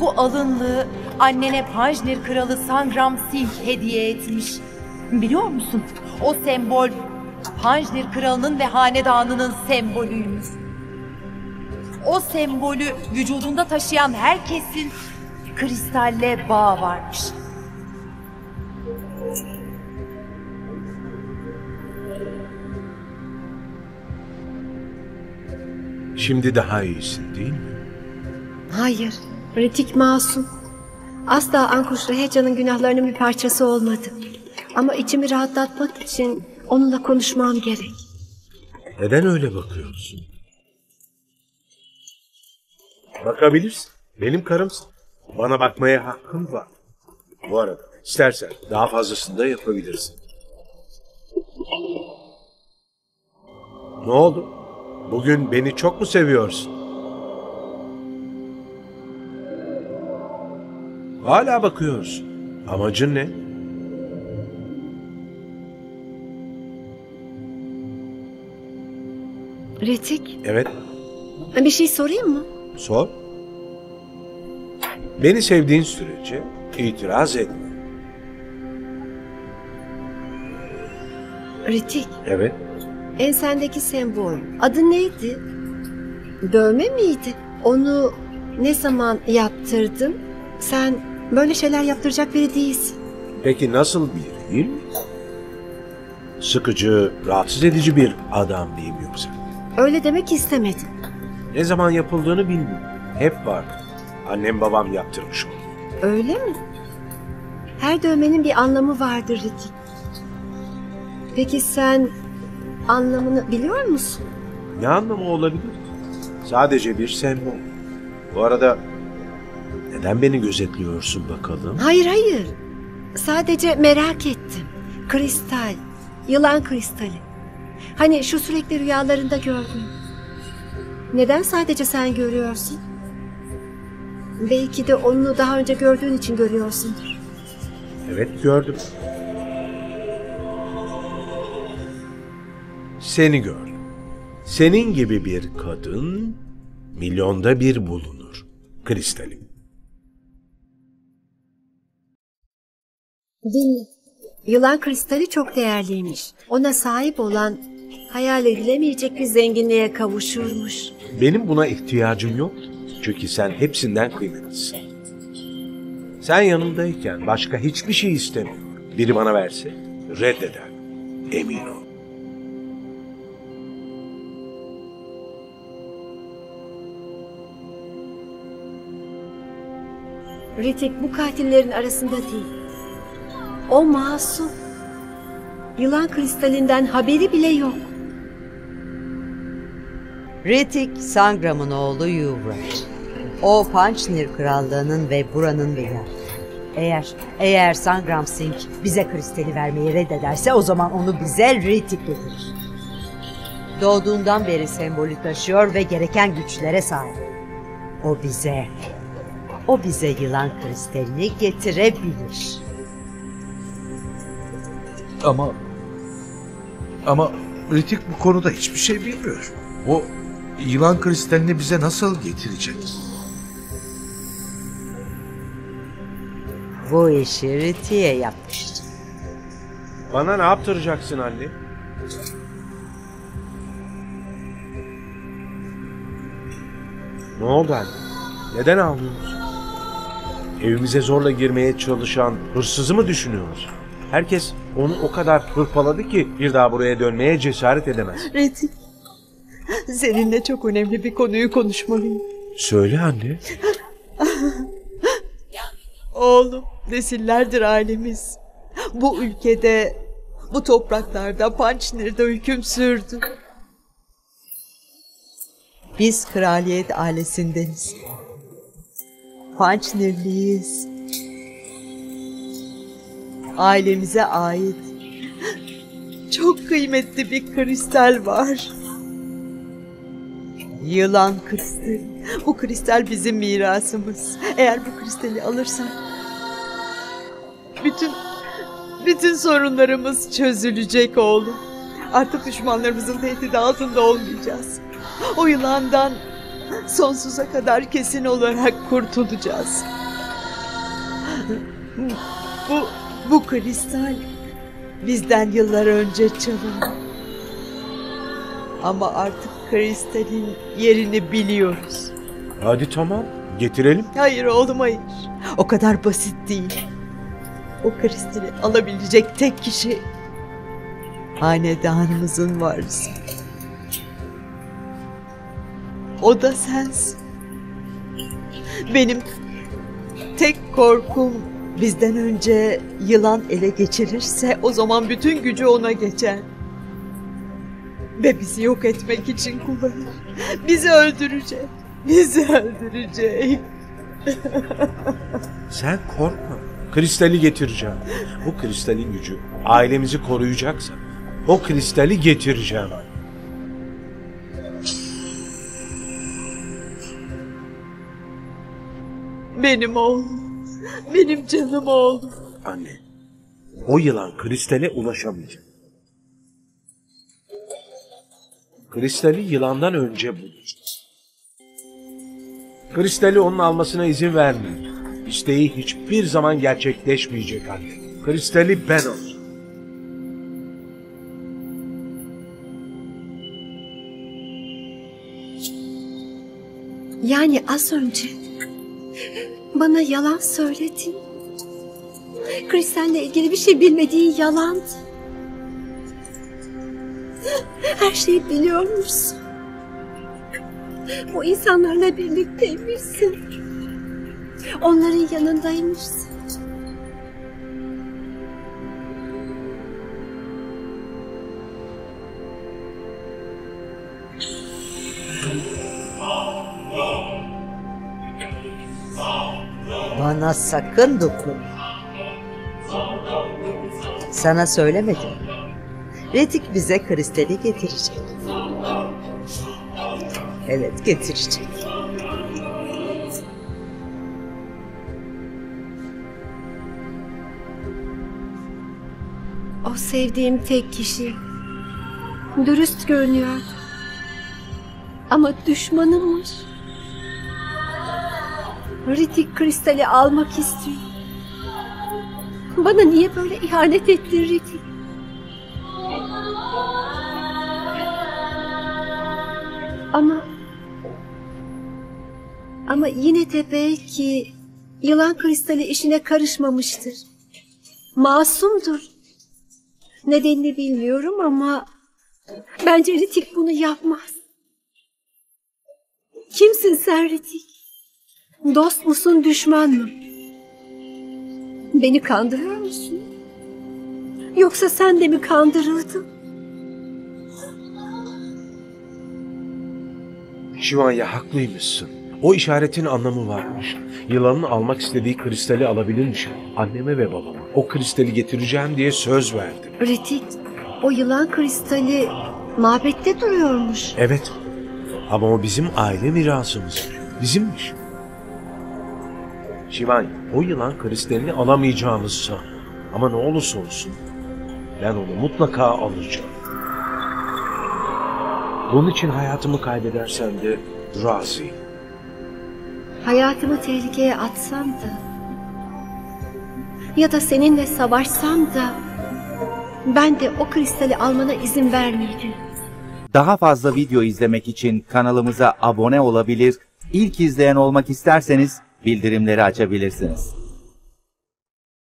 bu alınlığı annene Pajnir kralı Sangram Singh hediye etmiş. Biliyor musun? O sembol Pajnir kralının ve hanedanının sembolüymüş. O sembolü vücudunda taşıyan herkesin kristalle bağ varmış. Şimdi daha iyisin değil mi? Hayır, Ritik masum. Asla Ankuş Reheca'nın günahlarının bir parçası olmadı. Ama içimi rahatlatmak için onunla konuşmam gerek. Neden öyle bakıyorsun? Bakabilirsin. Benim karımsın. Bana bakmaya hakkın var. Bu arada istersen daha fazlasını da yapabilirsin. Ne oldu? Bugün beni çok mu seviyorsun? Hala bakıyorsun. Amacın ne? Ritik, Evet, bir şey sorayım mı? sor. Beni sevdiğin sürece itiraz etme. Ritik, Evet. ensendeki sembol adı neydi? Dövme miydi? Onu ne zaman yaptırdın? Sen böyle şeyler yaptıracak biri değilsin. Peki nasıl biriyim? Sıkıcı, rahatsız edici bir adam mıyım yoksa? Öyle demek istemedim. Ne zaman yapıldığını bilmiyorum. Hep var. Annem babam yaptırmış onu. Öyle mi? Her dövmenin bir anlamı vardır Ritik. Peki sen anlamını biliyor musun? Ne anlamı olabilir? Sadece bir sembol. Bu arada neden beni gözetliyorsun bakalım? Hayır hayır. Sadece merak ettim. Kristal. Yılan kristali. Hani şu sürekli rüyalarında gördüm. Neden sadece sen görüyorsun? Belki de onu daha önce gördüğün için görüyorsundur. Evet gördüm. Seni gördüm. Senin gibi bir kadın milyonda bir bulunur. Kristalim. Dinle. Yılan kristali çok değerliymiş. Ona sahip olan hayal edilemeyecek bir zenginliğe kavuşurmuş. Benim buna ihtiyacım yok. Çünkü sen hepsinden kıymetlisin. Sen yanımdayken başka hiçbir şey istemiyorum. Biri bana verse reddeder. Emin ol. Ritik bu katillerin arasında değil. O masum. Yılan kristalinden haberi bile yok. Ritik Sangram'ın oğlu Yuvraj. O Pançnir krallığının ve buranın veliahtı. Eğer, eğer Sangram Singh bize kristali vermeyi reddederse o zaman onu bize Ritik getirir. Doğduğundan beri sembolü taşıyor ve gereken güçlere sahip. O bize, o bize yılan kristalini getirebilir. Ama ama Ritik bu konuda hiçbir şey bilmiyor. O yılan kristalini bize nasıl getirecek? Bu işi Ritik'e yapmıştır. Bana ne yaptıracaksın anne? Ne oldu anne? Neden ağlıyorsun? Evimize zorla girmeye çalışan hırsızı mı düşünüyoruz? Herkes onu o kadar hırpaladı ki bir daha buraya dönmeye cesaret edemez. Ritik, seninle çok önemli bir konuyu konuşmalıyım. Söyle anne. Oğlum, nesillerdir ailemiz. Bu ülkede, bu topraklarda Pançnir'de hüküm sürdü. Biz kraliyet ailesindeniz. Pançnirliyiz. Ailemize ait çok kıymetli bir kristal var. Yılan kristali. Bu kristal bizim mirasımız. Eğer bu kristali alırsak bütün bütün sorunlarımız çözülecek oğlum. Artık düşmanlarımızın tehdidi altında olmayacağız. O yılandan sonsuza kadar kesin olarak kurtulacağız. Bu bu kristal bizden yıllar önce çalındı. Ama artık kristalin yerini biliyoruz. Hadi tamam getirelim. Hayır oğlum hayır. O kadar basit değil. O kristali alabilecek tek kişi hanedanımızın varisi. O da sensin. Benim tek korkum bizden önce yılan ele geçirirse o zaman bütün gücü ona geçer. Ve bizi yok etmek için kullanır. Bizi öldürecek. Bizi öldürecek. Sen korkma. Kristali getireceğim. Bu kristalin gücü ailemizi koruyacaksa o kristali getireceğim. Benim oğlum. Benim canım oğlum. Anne, o yılan kristale ulaşamayacak. Kristali yılandan önce bulacağız. Kristali onun almasına izin vermeyin. İsteği hiçbir zaman gerçekleşmeyecek anne. Kristali ben alacağım. Yani az önce bana yalan söyledin. Kristalle ilgili bir şey bilmediğin yalandı. Her şeyi biliyormuşsun. Bu insanlarla birlikteymişsin. Onların yanındaymışsın. Bana sakın dokun. Sana söylemedim. Retik bize kristali getirecek. Evet getirecek. O sevdiğim tek kişi. Dürüst görünüyor. Ama düşmanımmış. Ritik kristali almak istiyor. Bana niye böyle ihanet ettin Ritik? Ama... Ama yine de belki yılan kristali işine karışmamıştır. Masumdur. Nedenini bilmiyorum ama bence Ritik bunu yapmaz. Kimsin sen Ritik? Dost musun düşman mı? Beni kandırıyor musun? Yoksa sen de mi kandırıldın? Şivanya haklıymışsın. O işaretin anlamı varmış. Yılanın almak istediği kristali alabilirmiş. Anneme ve babama o kristali getireceğim diye söz verdim. Ritik, o yılan kristali mabette duruyormuş. Evet. Ama o bizim aile mirasımız. Bizimmiş. Şivanya, o yılan kristalini alamayacağımız san. Ama ne olursa olsun ben onu mutlaka alacağım. Bunun için hayatımı kaybedersem de razıyım. Hayatımı tehlikeye atsam da ya da seninle savaşsam da ben de o kristali almana izin vermeyeceğim. Daha fazla video izlemek için kanalımıza abone olabilir, ilk izleyen olmak isterseniz bildirimleri açabilirsiniz.